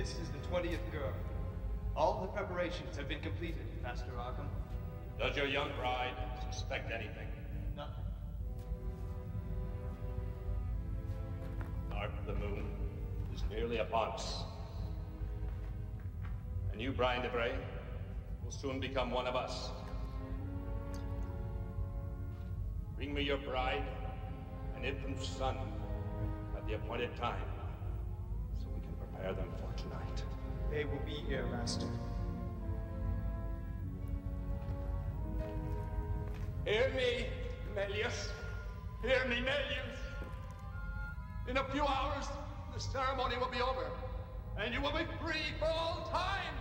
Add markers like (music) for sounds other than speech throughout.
This is the 20th girl. All the preparations have been completed, Master Arkham. Does your young bride suspect anything? Nothing. Dark of the moon is nearly upon us. And you, Brian DeBrey, will soon become one of us. Bring me your bride and infant son at the appointed time, so we can prepare them for tonight. They will be here, Master. Hear me, Melius. Hear me, Melius. In a few hours, the ceremony will be over, and you will be free for all time.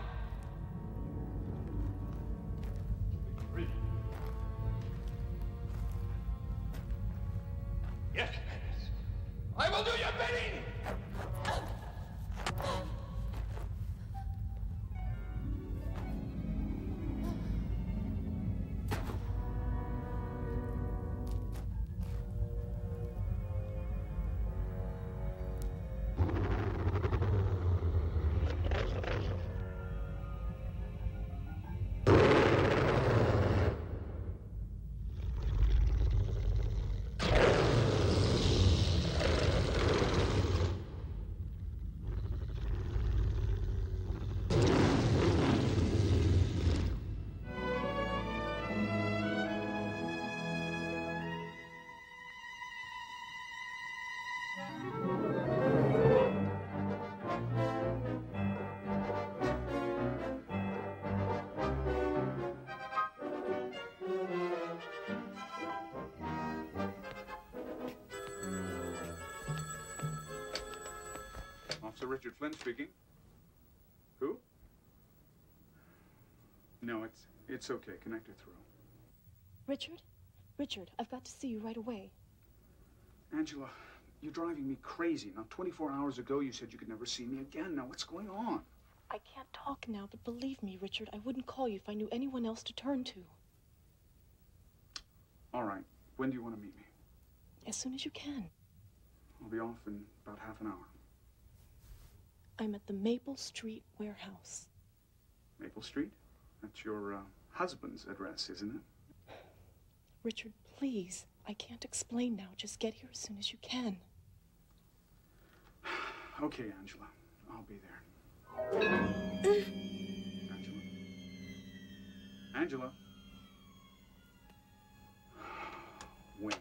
Officer Richard Flynn speaking. Who? No, it's it's okay. Connect her through. Richard? Richard, I've got to see you right away. Angela, you're driving me crazy. Now, 24 hours ago, you said you could never see me again. Now, what's going on? I can't talk now, but believe me, Richard, I wouldn't call you if I knew anyone else to turn to. All right. When do you want to meet me? As soon as you can. I'll be off in about half an hour. I'm at the Maple Street warehouse. Maple Street? That's your uh, husband's address, isn't it? (sighs) Richard, please. I can't explain now. Just get here as soon as you can. (sighs) Okay, Angela. I'll be there. (sighs) Angela. Angela. When?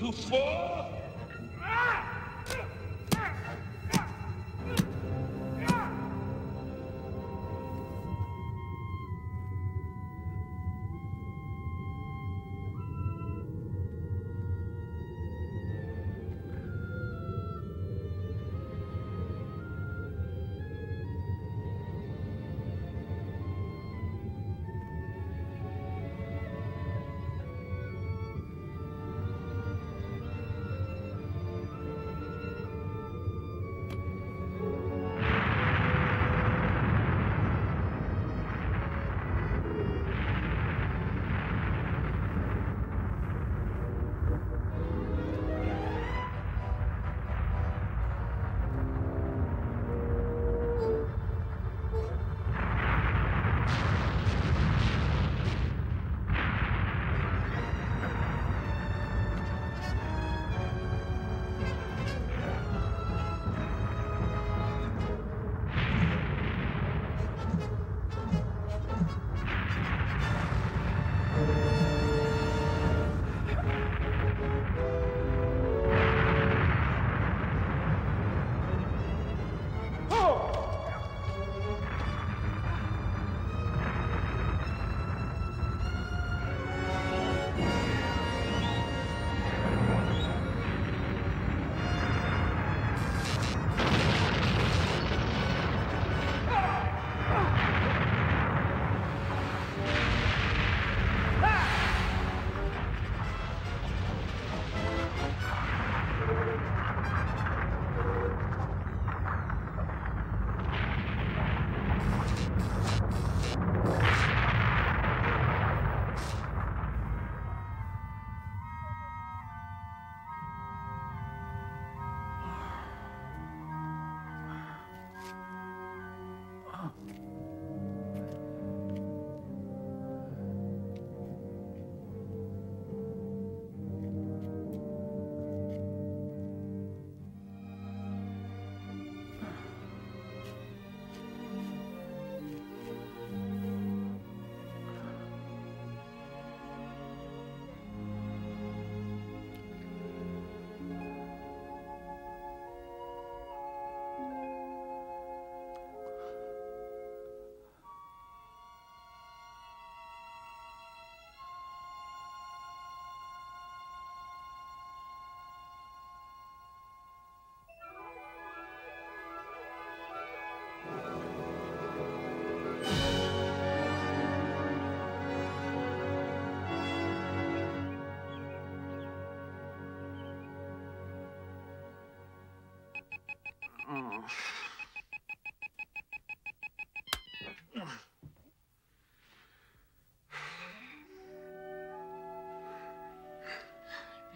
You fool!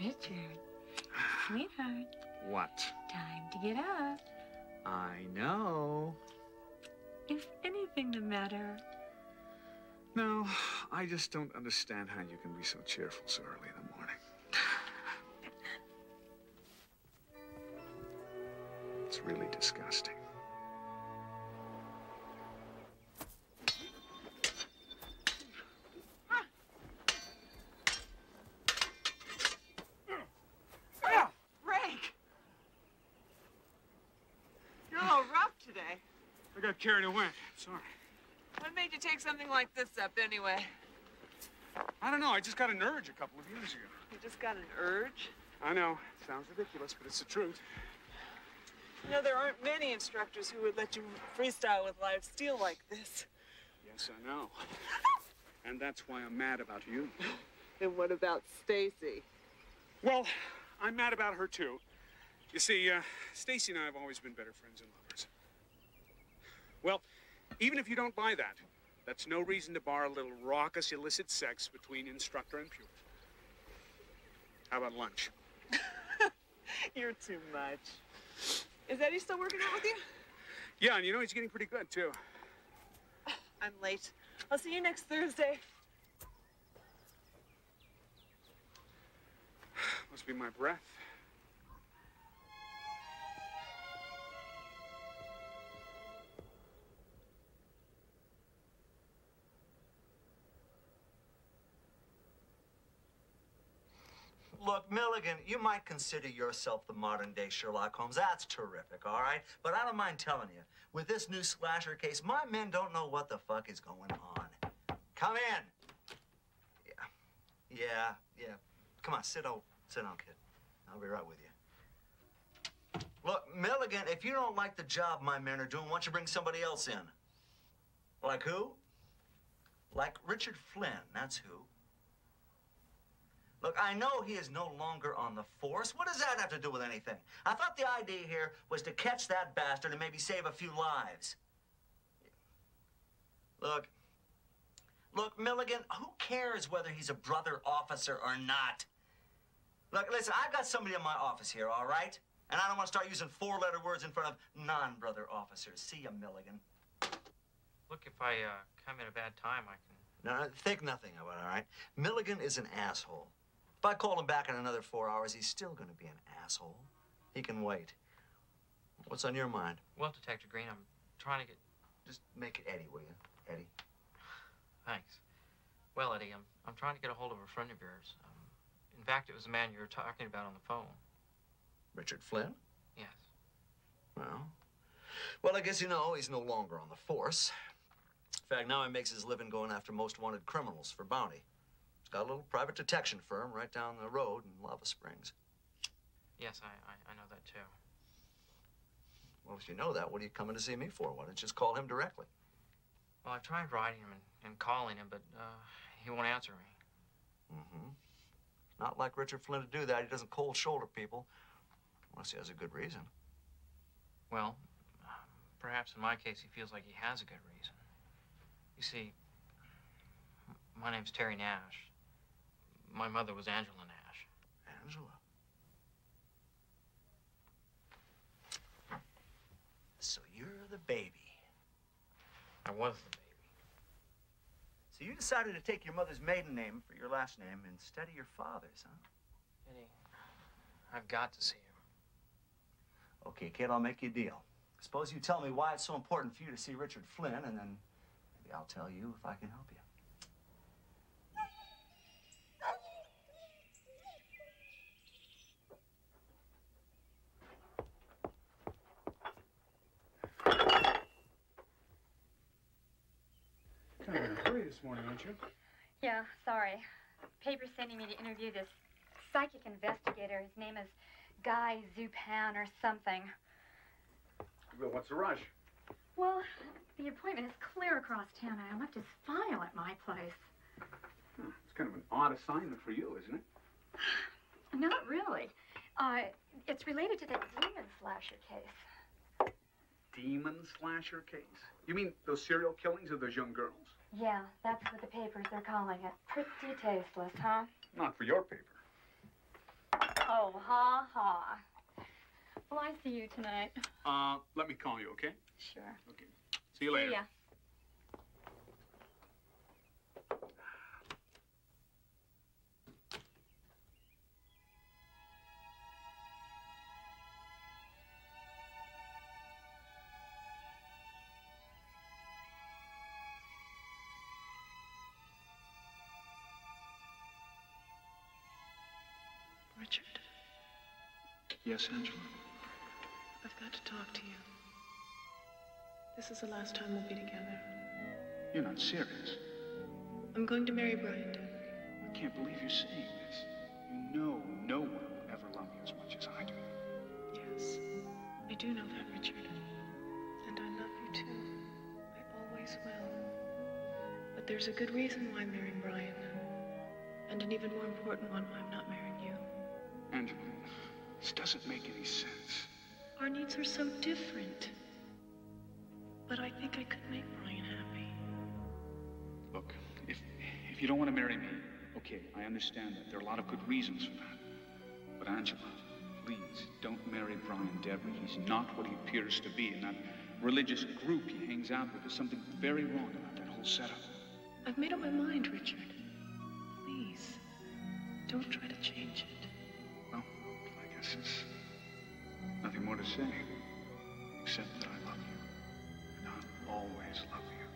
Richard, sweetheart, What? time to get up. I know. Is anything the matter? No, I just don't understand how you can be so cheerful so early in the Sorry. What made you take something like this up anyway? I don't know. I just got an urge a couple of years ago. You just got an urge? I know. Sounds ridiculous, but it's the truth. You know, there aren't many instructors who would let you freestyle with live steel like this. Yes, I know. and that's why I'm mad about you. (gasps) And what about Stacy? Well, I'm mad about her too. You see, uh, Stacy and I have always been better friends and lovers. Well, even if you don't buy that, that's no reason to bar a little raucous, illicit sex between instructor and pupil. How about lunch? (laughs) You're too much. Is Eddie still working out with you? Yeah, and you know he's getting pretty good too. (sighs) I'm late. I'll see you next Thursday. (sighs) Must be my breath. Look, Milligan, you might consider yourself the modern day Sherlock Holmes. That's terrific, all right? But I don't mind telling you, with this new slasher case, my men don't know what the fuck is going on. Come in. Yeah. Yeah, yeah. Come on, sit down. Sit down, kid. I'll be right with you. Look, Milligan, if you don't like the job my men are doing, why don't you bring somebody else in? Like who? Like Richard Flynn, that's who. Look, I know he is no longer on the force. What does that have to do with anything? I thought the idea here was to catch that bastard and maybe save a few lives. Look, look, Milligan, who cares whether he's a brother officer or not? Look, listen, I've got somebody in my office here, all right? And I don't want to start using four-letter words in front of non-brother officers. See ya, Milligan. Look, if I uh, come at a bad time, I can. No, think nothing of it, all right? Milligan is an asshole. If I call him back in another four hours, he's still going to be an asshole. He can wait. What's on your mind? Well, Detective Green, I'm trying to get. Just make it Eddie, will you? Eddie. Thanks. Well, Eddie, I'm, I'm trying to get a hold of a friend of yours. Um, in fact, it was the man you were talking about on the phone. Richard Flynn? Yes. Well, well, I guess you know he's no longer on the force. In fact, now he makes his living going after most wanted criminals for bounty. He's got a little private detection firm right down the road in Lava Springs. Yes, I, I, I know that too. Well, if you know that, what are you coming to see me for? Why don't you just call him directly? Well, I've tried writing him and, and calling him, but uh, he won't answer me. Mm-hmm. Not like Richard Flynn to do that. He doesn't cold shoulder people unless he has a good reason. Well, perhaps in my case, he feels like he has a good reason. You see, my name's Terry Nash. My mother was Angela Nash. Angela. So you're the baby. I was the baby. So you decided to take your mother's maiden name for your last name instead of your father's, huh? Eddie, I've got to see him. Okay, kid, I'll make you a deal. Suppose you tell me why it's so important for you to see Richard Flynn, and then maybe I'll tell you if I can help you. Kind of in a hurry this morning, aren't you? Yeah, sorry. Paper's sending me to interview this psychic investigator. His name is Guy Zupan or something. Well, what's the rush? Well, the appointment is clear across town. and I left his file at my place. Huh, It's kind of an odd assignment for you, isn't it? (sighs) Not really. Uh, it's related to that demon slasher case. Demon slasher case? You mean those serial killings of those young girls? Yeah, that's what the papers are calling it. Pretty tasteless, huh? Not for your paper. Oh, ha ha. Well, I see you tonight. Uh, let me call you, okay? Sure. Okay. See you later. See Yes, Angela. I've got to talk to you. This is the last time we'll be together. You're not serious. I'm going to marry Brian I can't believe you're saying this. You know no one will ever love you as much as I do. Yes, I do know that, Richard. And I love you too. I always will. But there's a good reason why I'm marrying Brian. And an even more important one why I'm not marrying you. Angela, this doesn't make any sense. Our needs are so different. But I think I could make Brian happy. Look, if if you don't want to marry me, okay, I understand that. There are a lot of good reasons for that. But Angela, please don't marry Brian Devery. He's not what he appears to be. And that religious group he hangs out with, there's something very wrong about that whole setup. I've made up my mind, Richard. Please, don't try to change it. Well, I nothing more to say, except that I love you. And I'll always love you.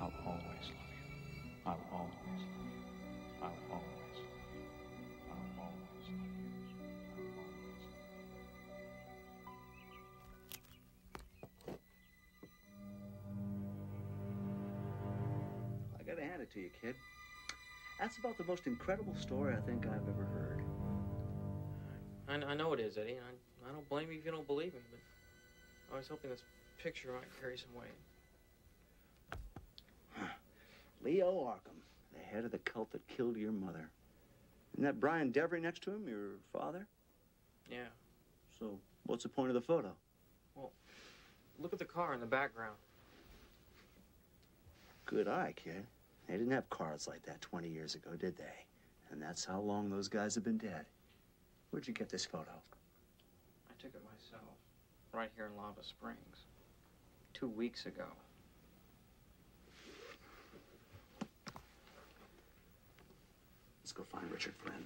I'll always love you. I'll always love you. I'll always love you. I'll always love you. I gotta hand it to you, kid. That's about the most incredible story I think I've ever heard. I, I know it is, Eddie. and I, I don't blame you if you don't believe me, but I was hoping this picture might carry some weight. (sighs) Leo Arkham, the head of the cult that killed your mother. Isn't that Brian Devery next to him, your father? Yeah. So, what's the point of the photo? Well, look at the car in the background. Good eye, kid. They didn't have cars like that 20 years ago, did they? And that's how long those guys have been dead. Where'd you get this photo? I took it myself, right here in Lava Springs, two weeks ago. Let's go find Richard Flynn.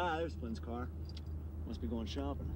Ah, there's Flynn's car. Must be going shopping.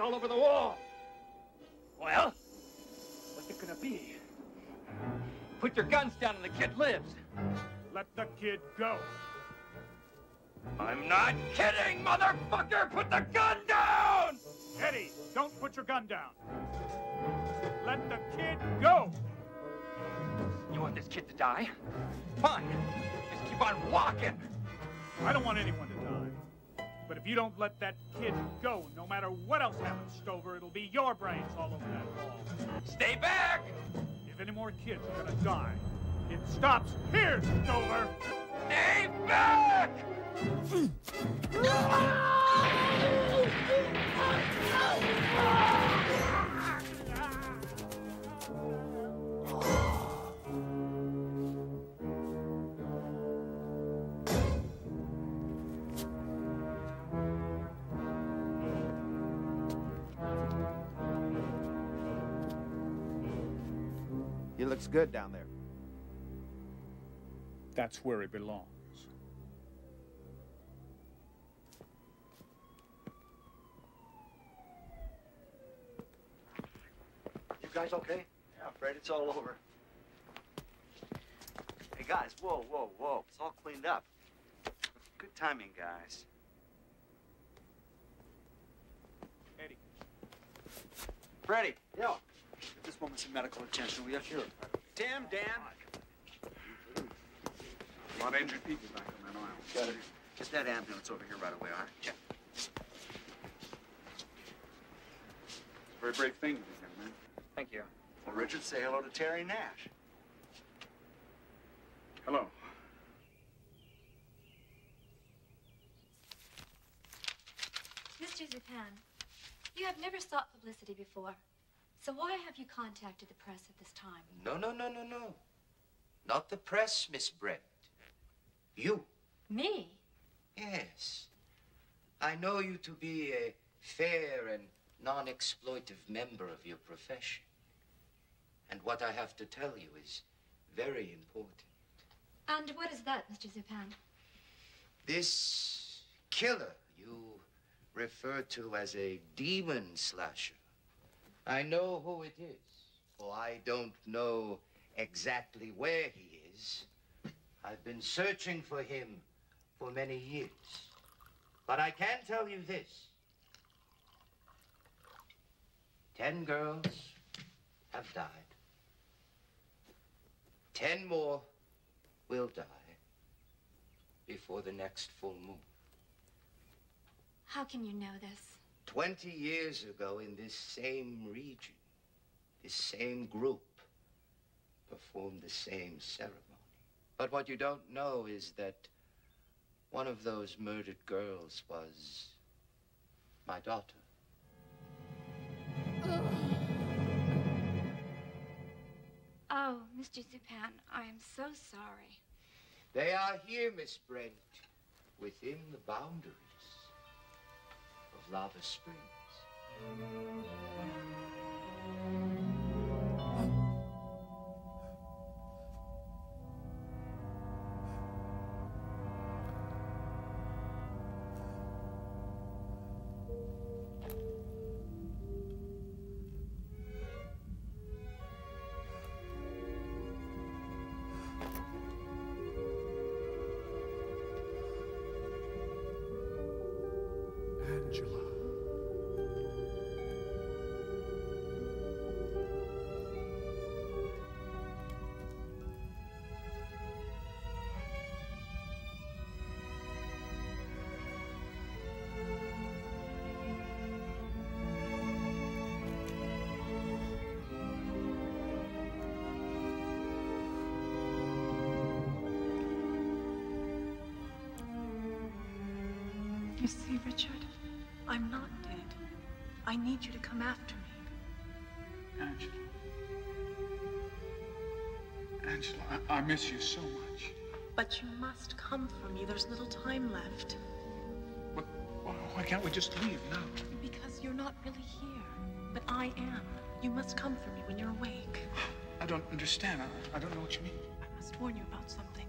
All over the wall. Well, what's it gonna be? Put your guns down and the kid lives. Let the kid go. I'm not kidding, motherfucker! Put the gun down! Eddie, don't put your gun down. Let the kid go. You want this kid to die? Fine. Just keep on walking. I don't want anyone to die. But if you don't let that kid go, no matter what else happens, Stover, it'll be your brains all over that wall. Stay back! If any more kids are gonna die, it stops here, Stover! Stay back! (clears throat) He looks good down there. That's where it belongs. You guys okay? Yeah, I'm afraid it's all over. Hey, guys, whoa, whoa, whoa. It's all cleaned up. Good timing, guys. Eddie. Freddie. Yeah. Get this woman some medical attention, will you? Sure. Tim, Dan. A lot of injured people back on that island. Got it. Get that ambulance over here right away, all right? Check. It's a very brave thing to do, young man. Thank you. Well, Richard, say hello to Terry Nash. Hello. Mr. Zupan, you have never sought publicity before. So why have you contacted the press at this time? No, no, no, no, no. Not the press, Miss Brent. You. Me? Yes. I know you to be a fair and non exploitive member of your profession. And what I have to tell you is very important. And what is that, Mr. Zupan? This killer you refer to as a demon slasher. I know who it is, for I don't know exactly where he is. I've been searching for him for many years. But I can tell you this. Ten girls have died. Ten more will die before the next full moon. How can you know this? Twenty years ago, in this same region, this same group performed the same ceremony. But what you don't know is that one of those murdered girls was my daughter. (sighs) Oh, Mr. Zupan, I am so sorry. They are here, Miss Brent, within the boundaries Lava Springs. You see, Richard, I'm not dead. I need you to come after me. Angela. Angela, I, I miss you so much. But you must come for me. There's little time left. Why, why can't we just leave now? Because you're not really here. But I am. You must come for me when you're awake. I don't understand. I, I don't know what you mean. I must warn you about something.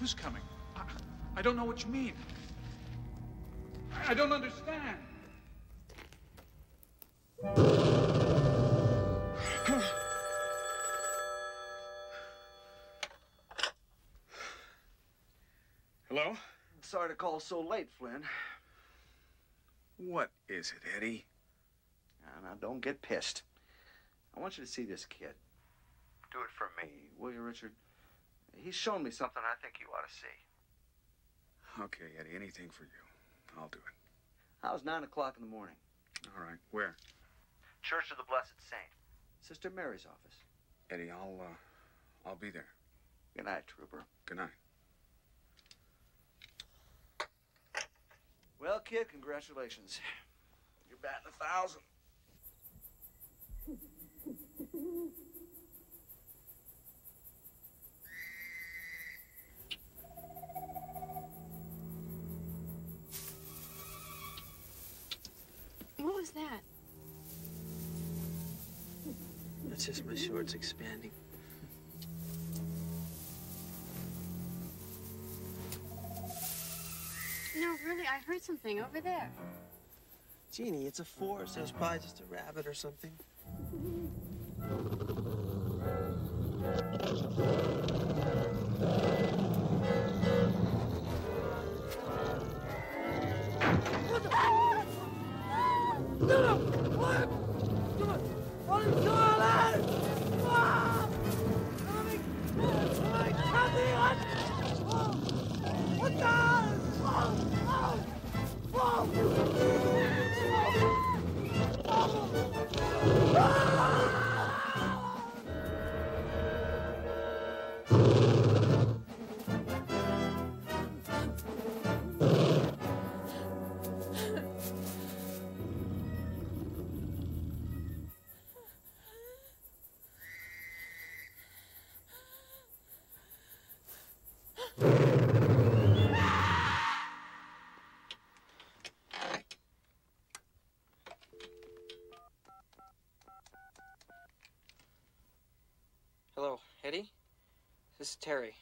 Who's, who's coming? I, I don't know what you mean. I, I don't understand. Hello? Sorry to call so late, Flynn. What is it, Eddie? Now, now, don't get pissed. I want you to see this kid. Do it for me, will you, Richard? He's shown me something I think you ought to see. Okay, Eddie, anything for you. I'll do it. How's nine o'clock in the morning? All right, where? Church of the Blessed Saint. Sister Mary's office. Eddie, I'll, uh, I'll be there. Good night, Trooper. Good night. Well, kid, congratulations. You're batting a thousand. Was that? That's just my shorts expanding. No, really, I heard something over there. Jeannie, it's a forest. It was probably just a rabbit or something. (laughs) This is Terry.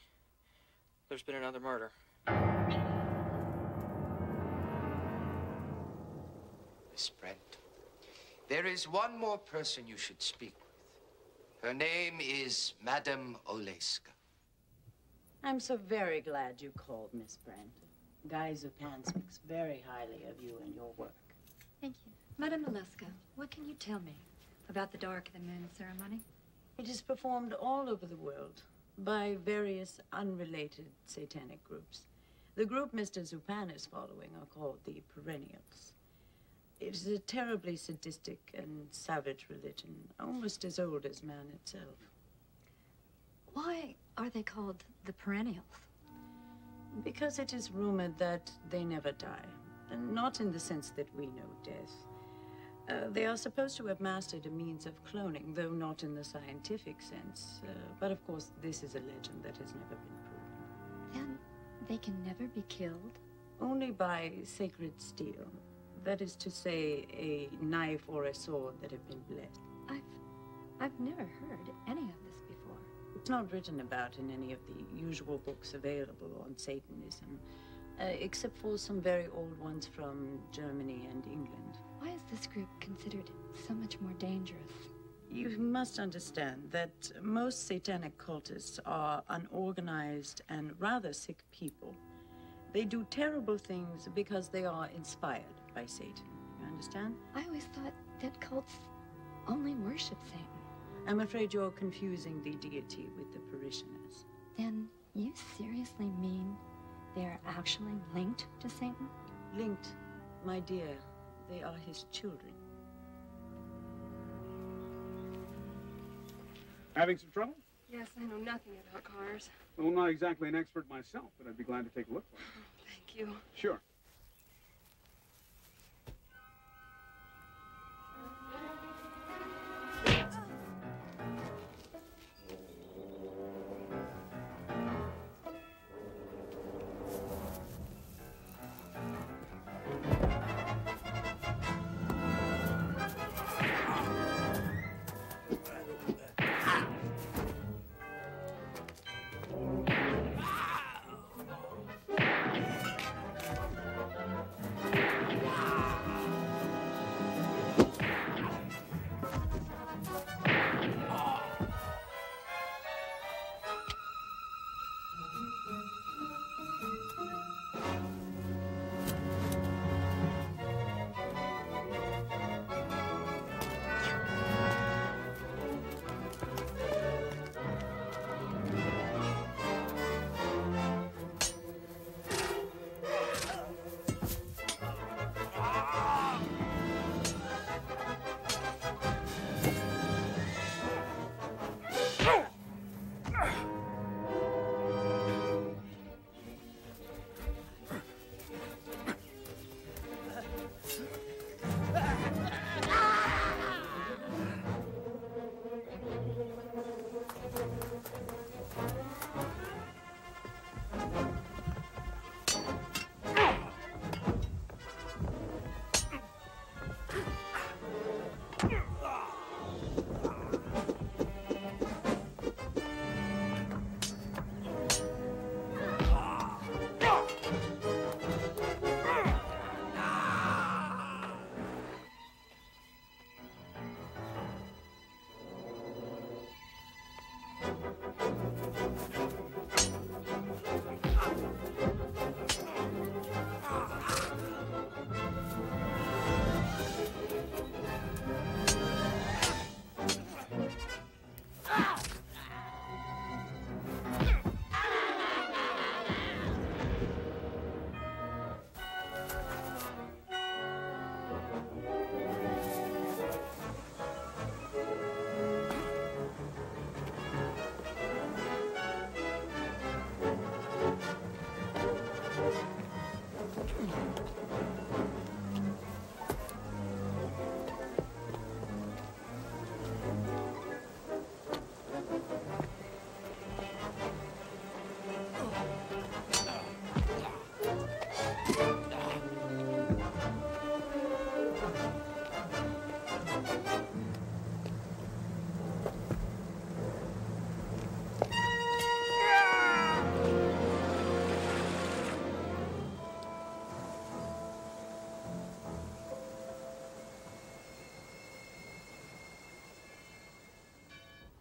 There's been another murder. Miss Brent, there is one more person you should speak with. Her name is Madame Oleska. I'm so very glad you called, Miss Brent. Guy Zupan speaks very highly of you and your work. Thank you. Madame Oleska, what can you tell me about the Dark of the Moon ceremony? It is performed all over the world by various unrelated satanic groups. The group Mr. Zupan is following are called the Perennials. It is a terribly sadistic and savage religion, almost as old as man itself. Why are they called the Perennials? Because it is rumored that they never die, and not in the sense that we know death. Uh, they are supposed to have mastered a means of cloning, though not in the scientific sense. Uh, but of course, this is a legend that has never been proven. Then they can never be killed? Only by sacred steel. That is to say, a knife or a sword that have been blessed. I've, I've never heard any of this before. It's not written about in any of the usual books available on Satanism, uh, except for some very old ones from Germany and England. Why is this group considered so much more dangerous? You must understand that most satanic cultists are unorganized and rather sick people. They do terrible things because they are inspired by Satan. You understand? I always thought that cults only worship Satan. I'm afraid you're confusing the deity with the parishioners. Then you seriously mean they're actually linked to Satan? Linked, my dear. They are his children. Having some trouble? Yes, I know nothing about cars. Well, I'm not exactly an expert myself, but I'd be glad to take a look for you. (laughs) Thank you. Sure.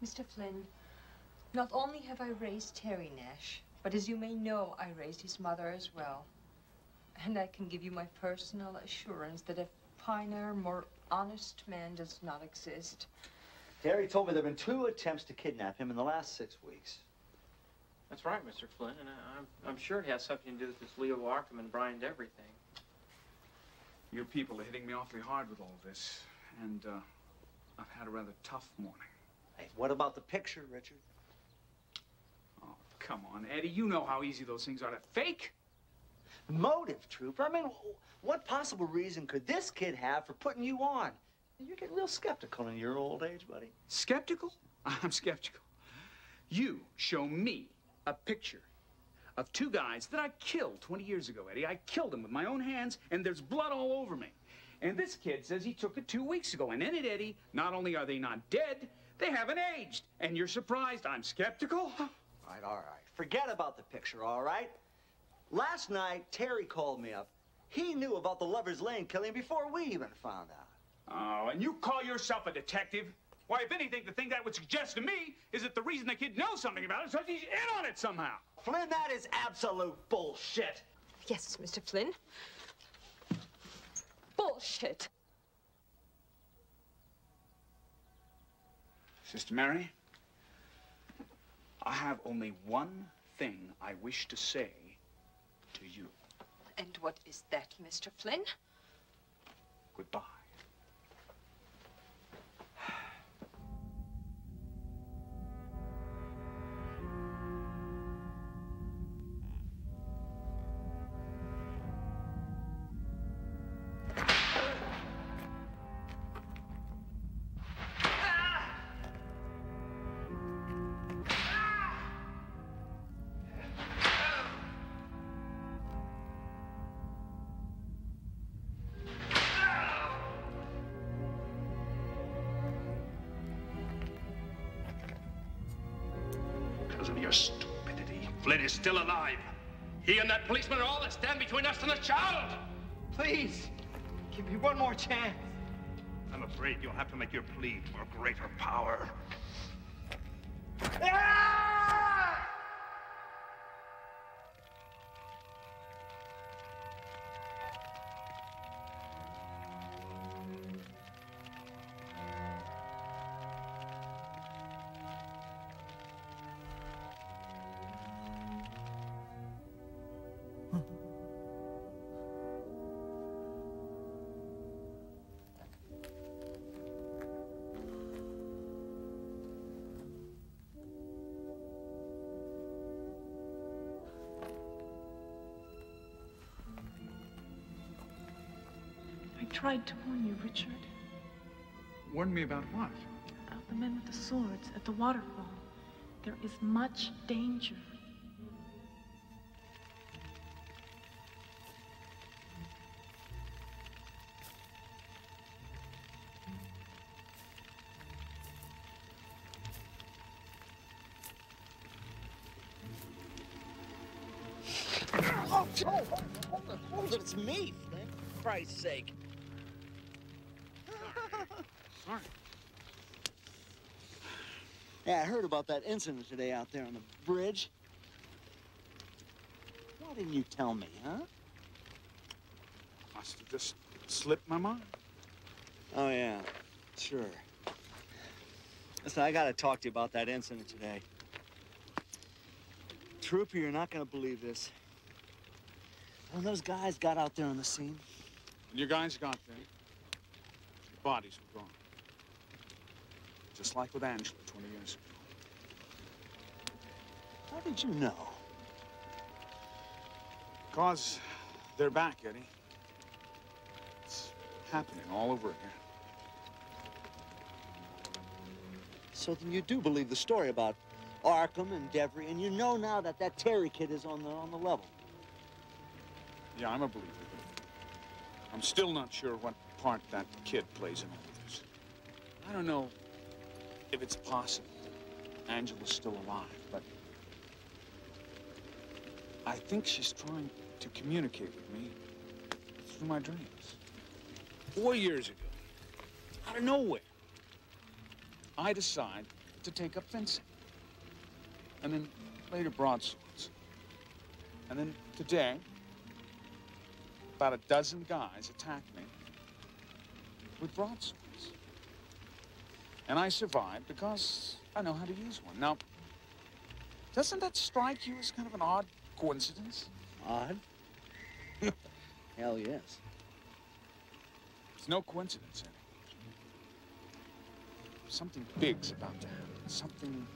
Mr. Flynn, not only have I raised Terry Nash, but as you may know, I raised his mother as well. And I can give you my personal assurance that a finer, more honest man does not exist. Terry told me there have been two attempts to kidnap him in the last six weeks. That's right, Mr. Flynn, and I, I'm, I'm sure it has something to do with this Leo Arkham and Brian Devery thing. You people are hitting me awfully hard with all this, and uh, I've had a rather tough morning. Hey, what about the picture, Richard? Oh, come on, Eddie. You know how easy those things are to fake. Motive, Trooper. I mean, what possible reason could this kid have for putting you on? You're getting real skeptical in your old age, buddy. Skeptical? (laughs) I'm skeptical. You show me a picture of two guys that I killed 20 years ago, Eddie. I killed them with my own hands, and there's blood all over me. And this kid says he took it two weeks ago. And in it, Eddie, not only are they not dead, they haven't aged. And you're surprised I'm skeptical? All right, all right. Forget about the picture, all right? Last night, Terry called me up. He knew about the Lover's Lane killing before we even found out. Oh, and you call yourself a detective? Why, if anything, the thing that would suggest to me is that the reason the kid knows something about it is because he's in on it somehow. Flynn, that is absolute bullshit. Yes, Mr. Flynn. Bullshit. Sister Mary, I have only one thing I wish to say to you. And what is that, Mr. Flynn? Goodbye. Still alive. He and that policeman are all that stand between us and the child. Please, give me one more chance. I'm afraid you'll have to make your plea for greater power. I tried to warn you, Richard. Warn me about what? About the men with the swords at the waterfall. There is much danger. Oh, Joe, hold it, hold it. It's me, For Christ's sake. Yeah, I heard about that incident today out there on the bridge. Why didn't you tell me, huh? Must have just slipped my mind. Oh, yeah, sure. Listen, I gotta talk to you about that incident today. Trooper, you're not gonna believe this. When those guys got out there on the scene, When your guys got there, the bodies were gone. Just like with Angela 20 years ago. how did you know? Because they're back, Eddie. It's happening all over again. So then you do believe the story about Arkham and Devery, and you know now that that Terry kid is on the on the level. Yeah, I'm a believer. I'm still not sure what part that kid plays in all of this. I don't know if it's possible Angela's still alive, but I think she's trying to communicate with me through my dreams. Four years ago, out of nowhere, I decide to take up fencing. And then later broadswords. And then today, about a dozen guys attack me with broadswords. And I survived because I know how to use one. Now, doesn't that strike you as kind of an odd coincidence? Odd? (laughs) Hell yes. It's no coincidence, Eddie. Something big's about to happen. Something.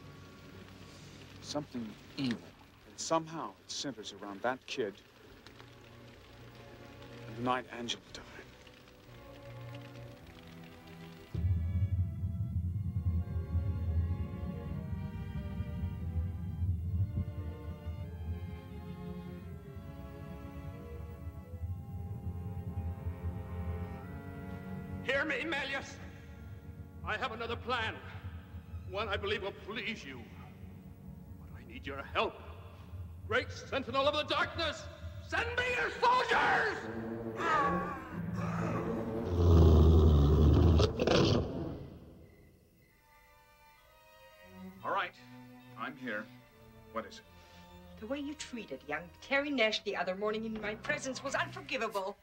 something evil. And somehow it centers around that kid and the night Angela died. Me, I have another plan. One I believe will please you. But I need your help. Great Sentinel of the Darkness, send me your soldiers! All right, I'm here. What is it? The way you treated young Terry Nash the other morning in my presence was unforgivable.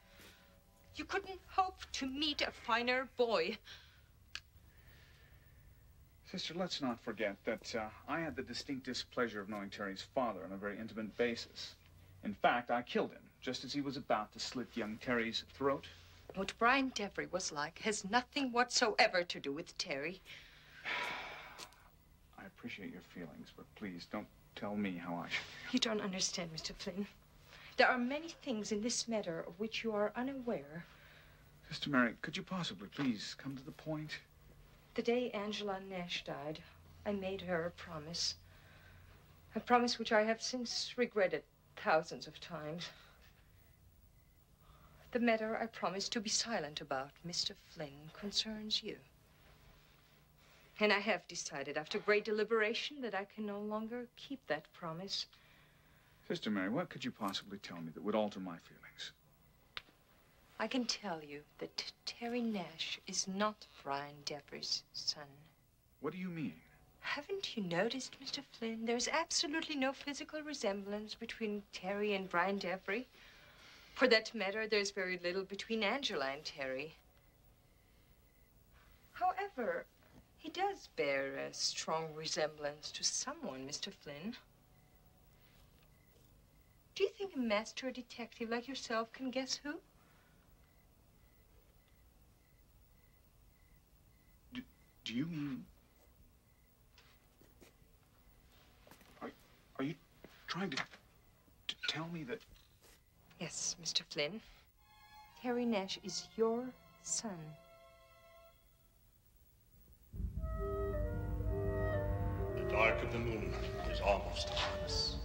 You couldn't hope to meet a finer boy. Sister, let's not forget that uh, I had the distinct displeasure of knowing Terry's father on a very intimate basis. In fact, I killed him just as he was about to slit young Terry's throat. What Brian Devery was like has nothing whatsoever to do with Terry. (sighs) I appreciate your feelings, but please don't tell me how I should. You don't understand, Mr. Flynn. There are many things in this matter of which you are unaware. Sister Mary, could you possibly please come to the point? The day Angela Nash died, I made her a promise. A promise which I have since regretted thousands of times. The matter I promised to be silent about, Mr. Flynn, concerns you. And I have decided after great deliberation that I can no longer keep that promise. Sister Mary, what could you possibly tell me that would alter my feelings? I can tell you that Terry Nash is not Brian Devery's son. What do you mean? Haven't you noticed, Mr. Flynn? There's absolutely no physical resemblance between Terry and Brian Devery. For that matter, there's very little between Angela and Terry. However, he does bear a strong resemblance to someone, Mr. Flynn. Do you think a master detective like yourself can guess who? Do you mean. Are, are you trying to, to tell me that. Yes, Mr. Flynn. Terry Nash is your son. The dark of the moon is almost upon us.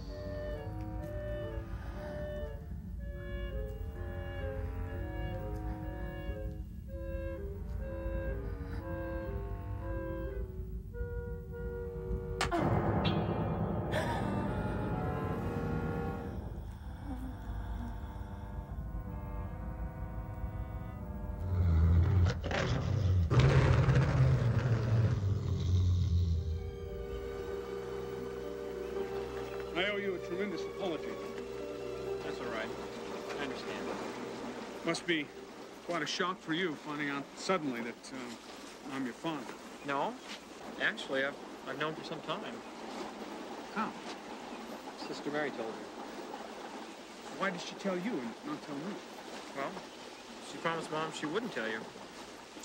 Tremendous apology. That's all right. I understand. Must be quite a shock for you finding out suddenly that um, I'm your father. No, actually, I've, I've known for some time. How? Sister Mary told me. Why did she tell you and not tell me? Well, she promised Mom she wouldn't tell you.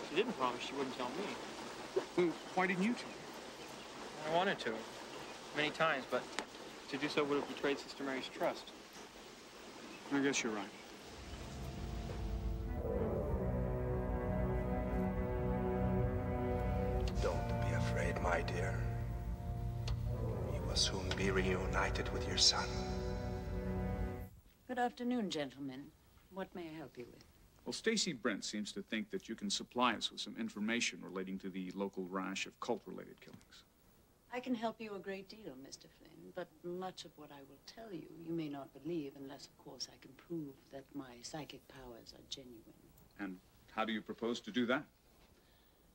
She didn't promise she wouldn't tell me. Well, why didn't you tell me? I wanted to, many times, but to do so would have betrayed Sister Mary's trust. I guess you're right. Don't be afraid, my dear. You will soon be reunited with your son. Good afternoon, gentlemen. What may I help you with? Well, Stacy Brent seems to think that you can supply us with some information relating to the local rash of cult-related killings. I can help you a great deal, Mr. Flynn, but much of what I will tell you, you may not believe unless, of course, I can prove that my psychic powers are genuine. And how do you propose to do that?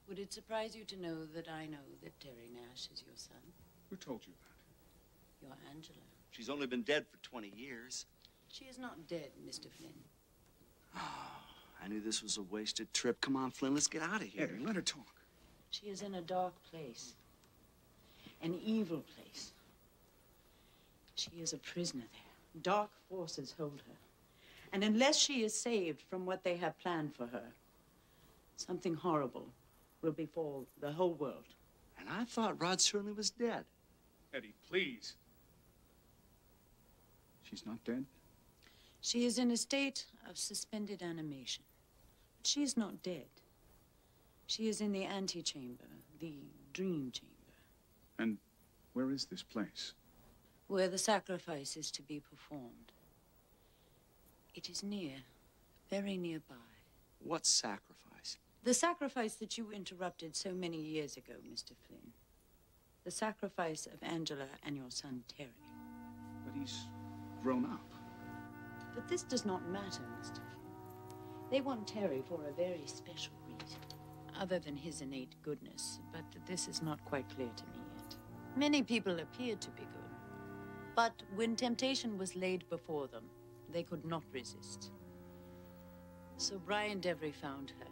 Would it surprise you to know that I know that Terry Nash is your son? Who told you that? Your Angela. She's only been dead for 20 years. She is not dead, Mr. Flynn. Oh, I knew this was a wasted trip. Come on, Flynn, let's get out of here. Eddie, let her talk. She is in a dark place. An evil place. She is a prisoner there. Dark forces hold her. And unless she is saved from what they have planned for her, something horrible will befall the whole world. And I thought Rod Serling was dead. Eddie, please. She's not dead? She is in a state of suspended animation. But she is not dead. She is in the antechamber, the dream chamber, And where is this place? where the sacrifice is to be performed. It is near, very nearby. What sacrifice? The sacrifice that you interrupted so many years ago, Mr. Flynn. The sacrifice of Angela and your son, Terry. But he's grown up. But this does not matter, Mr. Flynn. They want Terry for a very special reason, other than his innate goodness, but this is not quite clear to me yet. Many people appeared to be good, but when temptation was laid before them, they could not resist. So Brian Devery found her.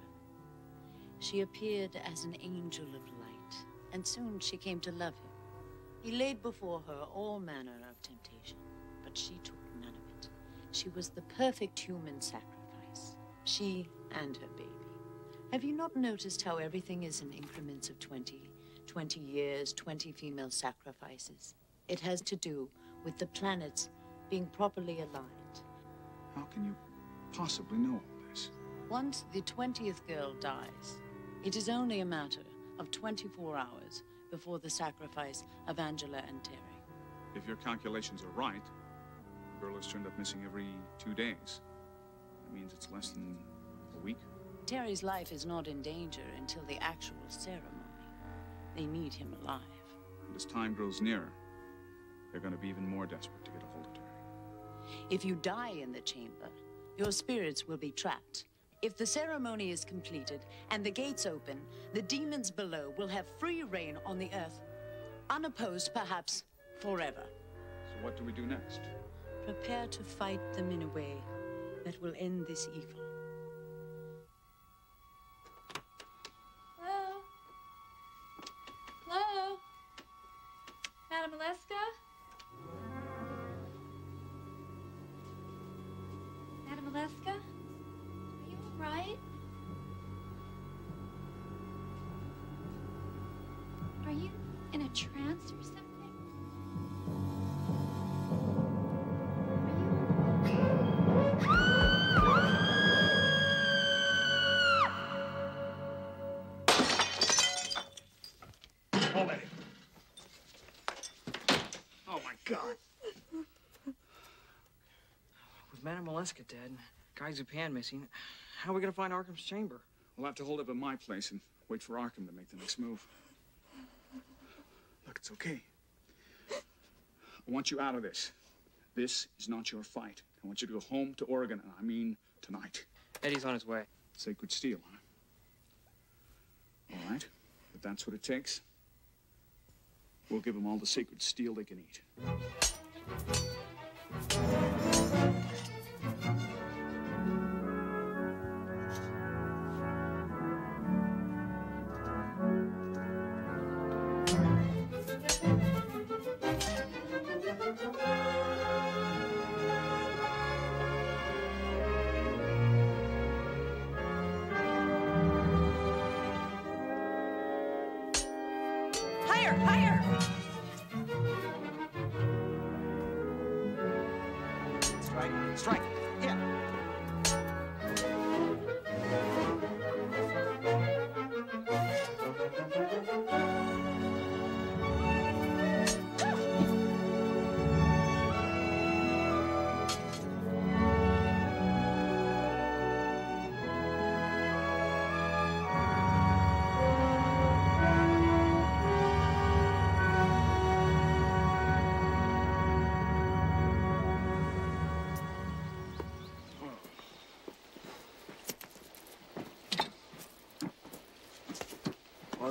She appeared as an angel of light, and soon she came to love him. He laid before her all manner of temptation, but she took none of it. She was the perfect human sacrifice, she and her baby. Have you not noticed how everything is in increments of 20, 20 years, 20 female sacrifices? It has to do with the planets being properly aligned. How can you possibly know all this? Once the 20th girl dies, it is only a matter of 24 hours before the sacrifice of Angela and Terry. If your calculations are right, the girl has turned up missing every two days. That means it's less than a week. Terry's life is not in danger until the actual ceremony. They need him alive. And as time grows nearer, they're going to be even more desperate to get a hold of Terry. If you die in the chamber, your spirits will be trapped. If the ceremony is completed and the gates open, the demons below will have free reign on the earth, unopposed perhaps forever. So what do we do next? Prepare to fight them in a way that will end this evil. God. With Madame Maleska dead and Guy Zupan missing, how are we gonna find Arkham's chamber? We'll have to hold up at my place and wait for Arkham to make the next move. Look, it's okay. I want you out of this. This is not your fight. I want you to go home to Oregon, and I mean tonight. Eddie's on his way. Sacred steel, huh? All right. If that's what it takes, we'll give them all the sacred steel they can eat.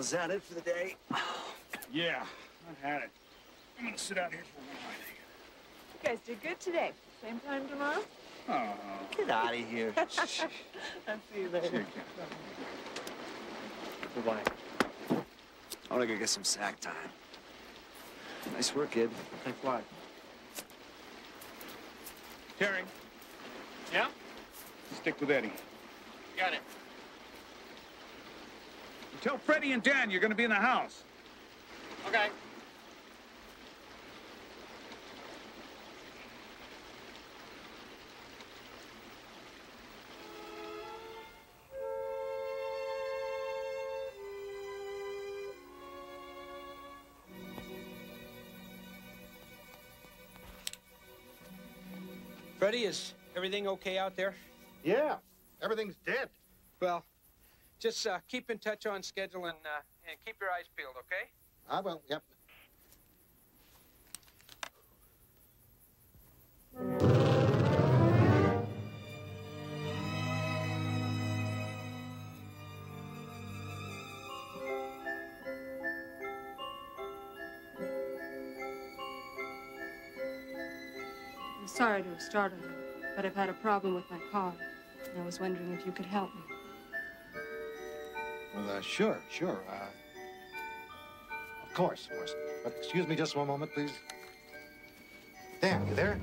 Is that it for the day? (sighs) Yeah, I've had it. I'm gonna sit out here for a while, I think. You guys did good today. Same time tomorrow? Oh. Get out of here. (laughs) I'll see you later. Goodbye. I want to go get some sack time. Nice work, kid. Thanks a lot. Terry. Yeah? Stick with Eddie. Got it. Tell Freddie and Dan you're gonna be in the house. Okay. Freddie, is everything okay out there? Yeah, everything's dead. Well, just uh, keep in touch on schedule and, uh, and keep your eyes peeled, okay? I will, yep. I'm sorry to have startled you, but I've had a problem with my car. And I was wondering if you could help me. Well, uh, sure, sure. Uh, of course, of course. But excuse me just one moment, please. Dan, you there?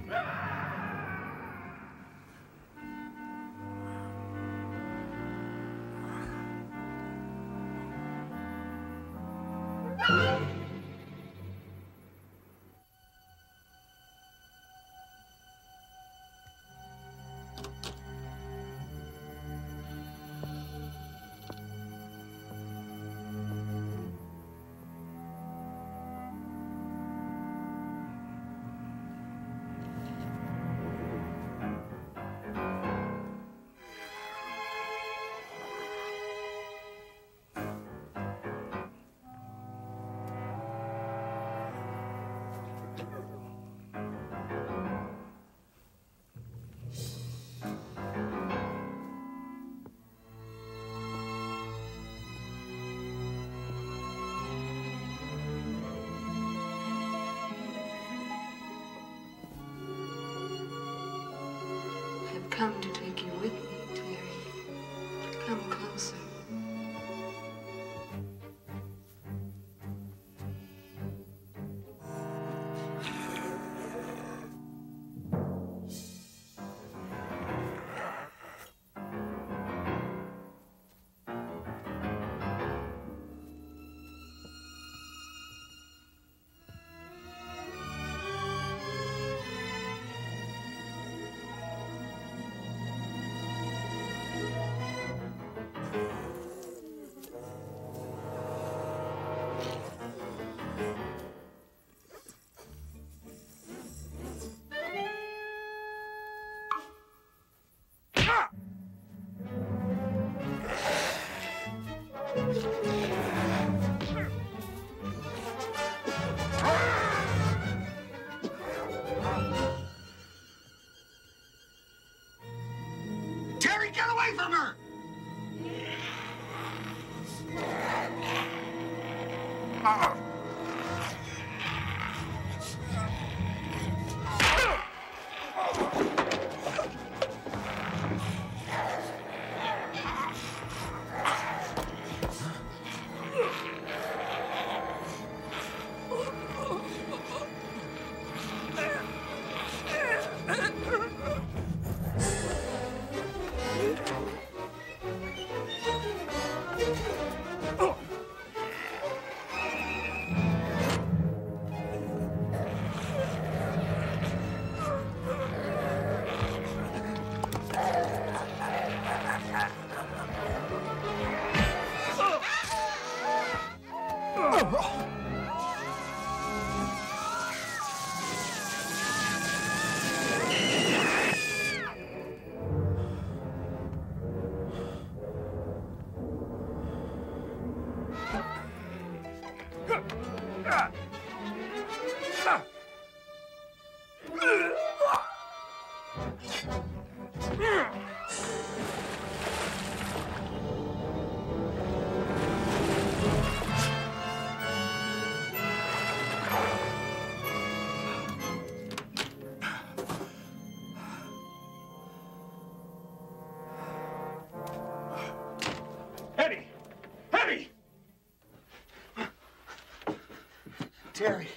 Terry.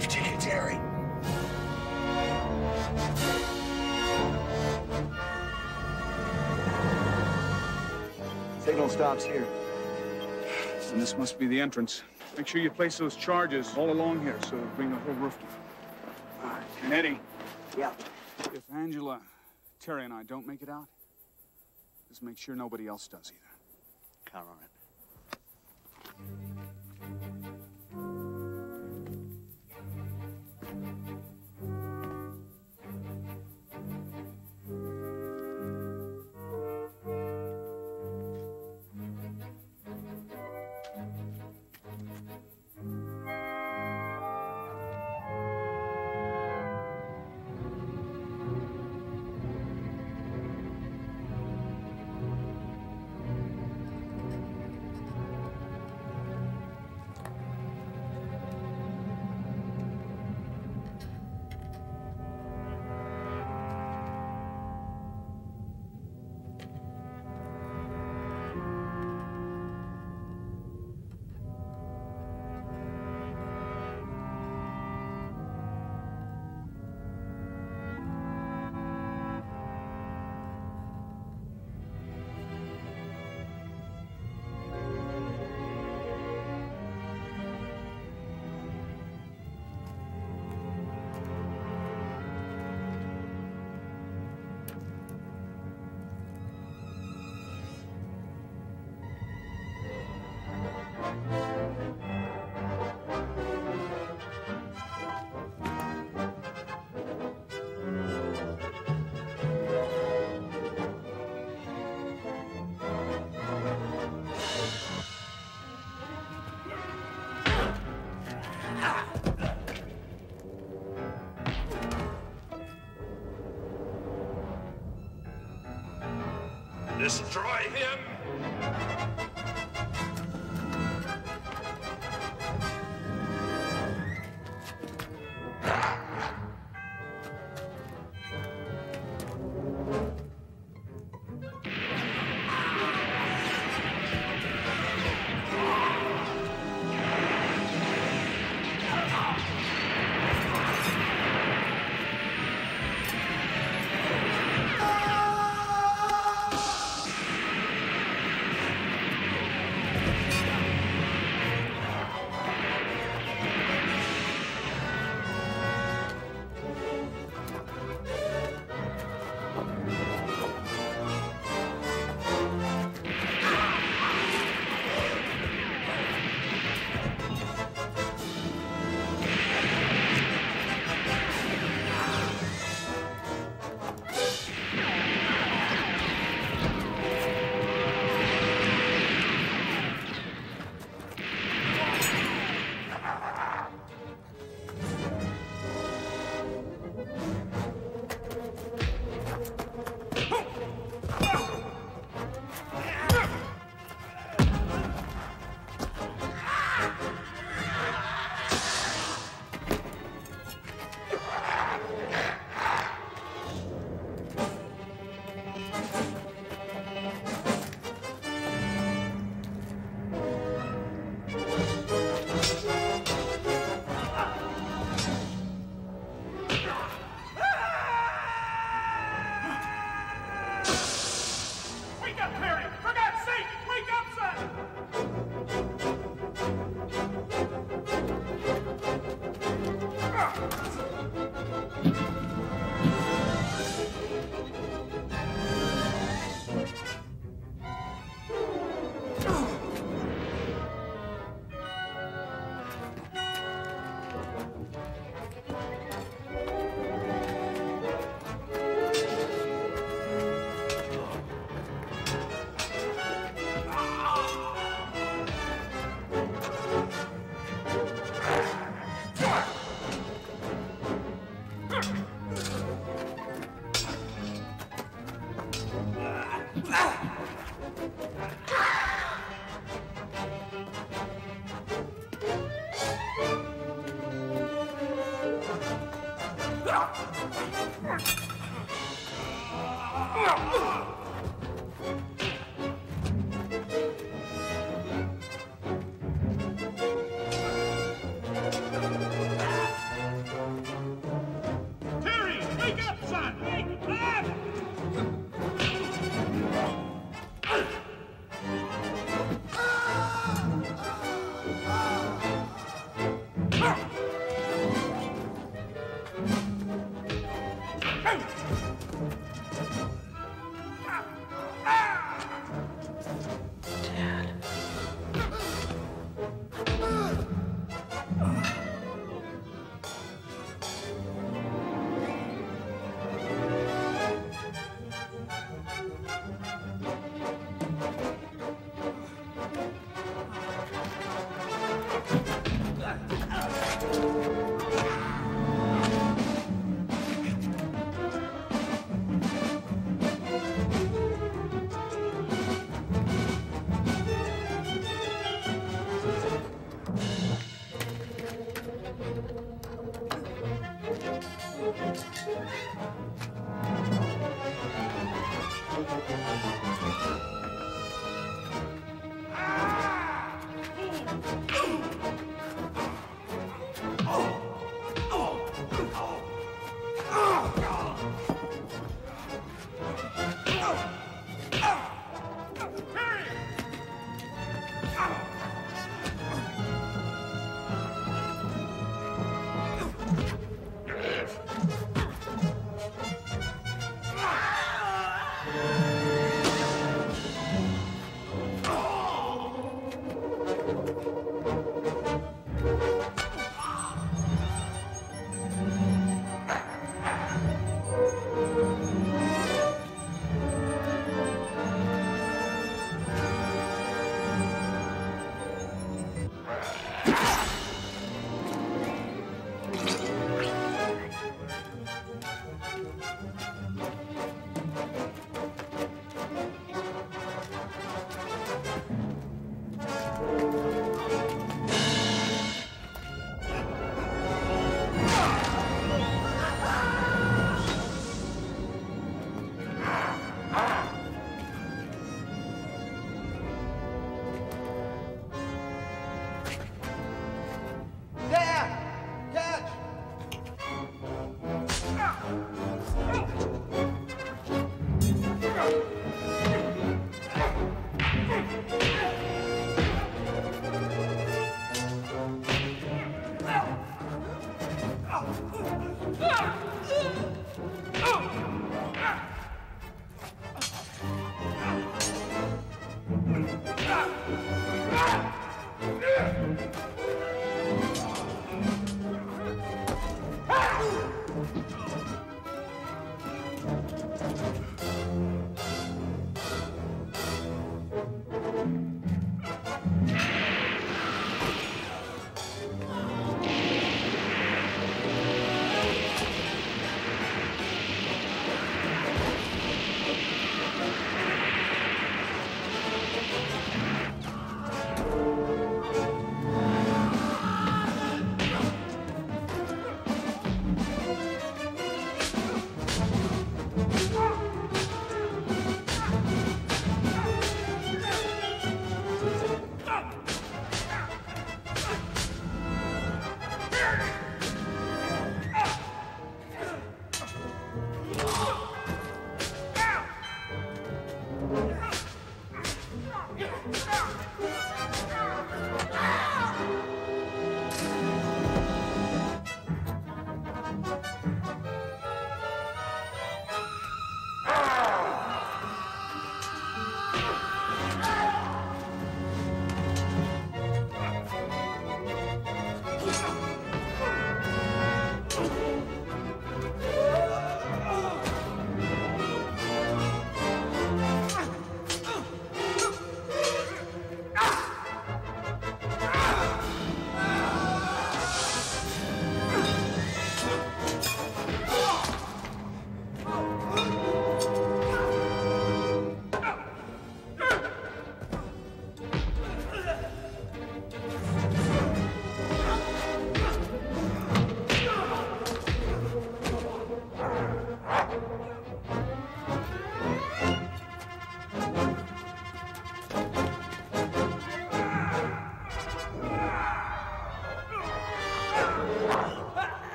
Take it, Terry. Signal stops here. And this must be the entrance. Make sure you place those charges all along here so it'll bring the whole roof down. All right. And Eddie. Yeah. If Angela, Terry, and I don't make it out, just make sure nobody else does either. Count on it. Destroy him!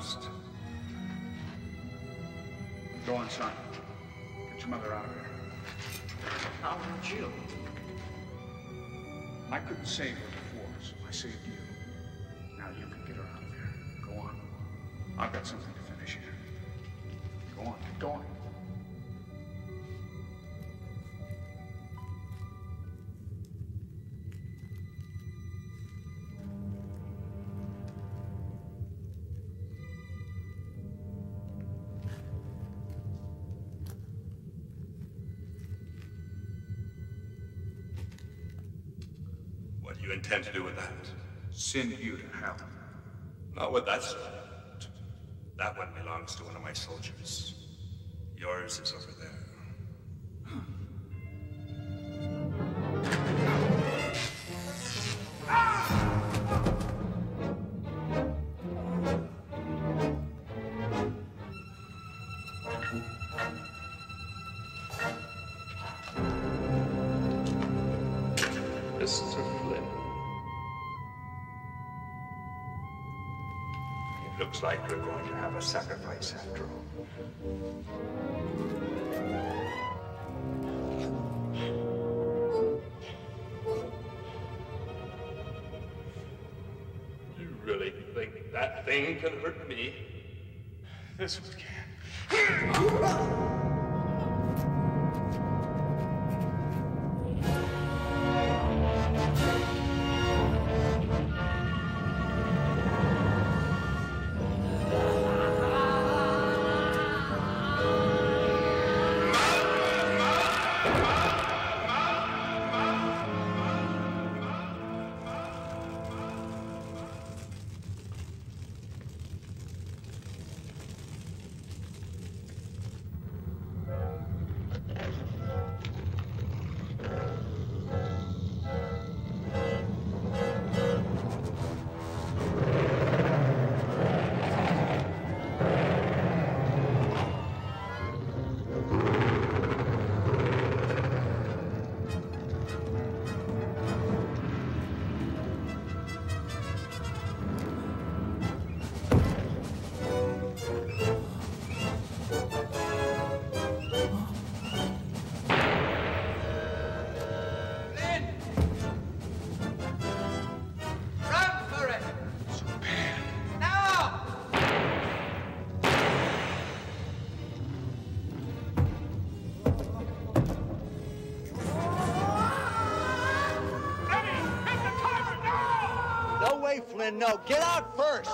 Last. Go on, son. Get your mother out of here. How would you? I couldn't save her before, so I saved you. Now you can get her out of here. Go on. I've got something to finish here. Go on, get going. You intend to do with that? Send you to hell. Not with that sword. That one belongs to one of my soldiers. Yours is over there. Think that thing can hurt me? This No way, Flynn, no. Get out first.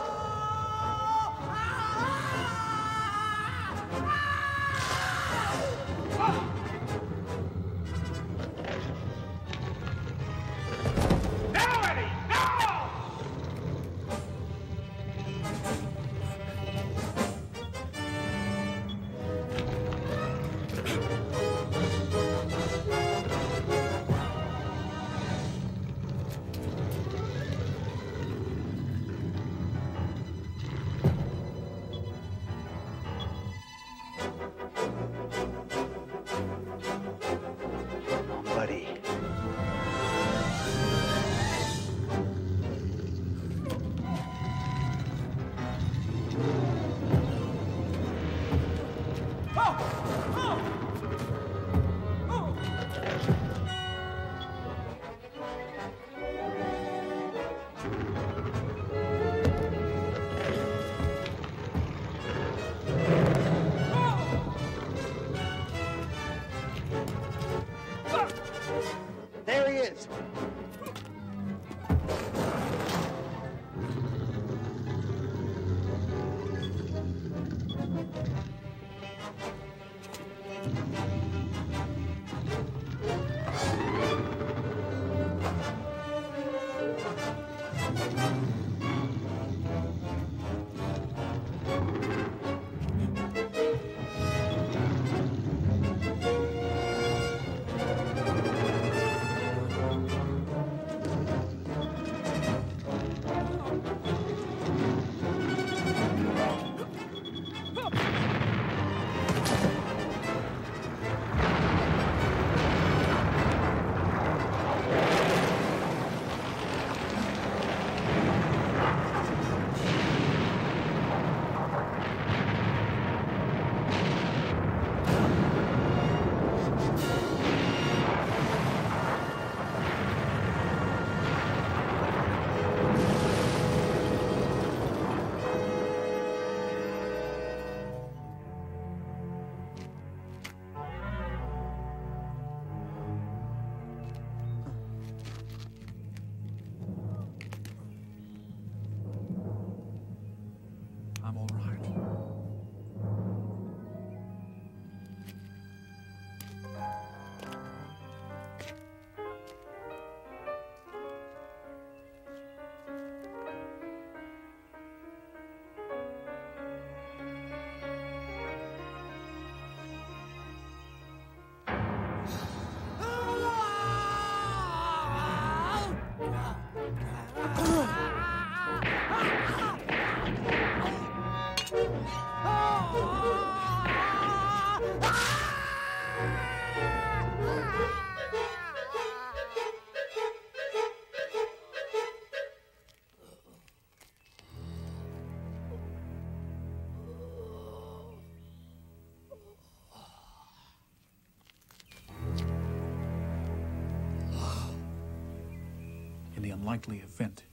Unlikely event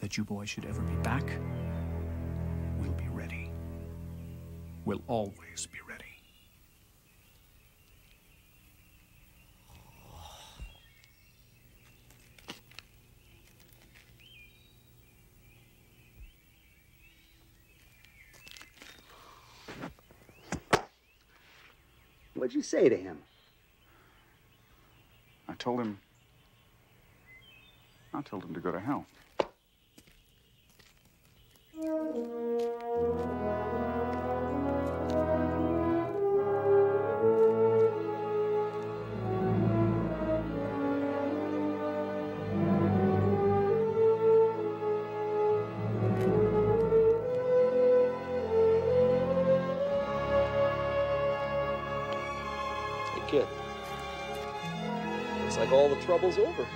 that you boys should ever be back, we'll be ready. We'll always be ready. What'd you say to him? I told him. Told him to go to hell. Hey, kid. It's like all the trouble's over.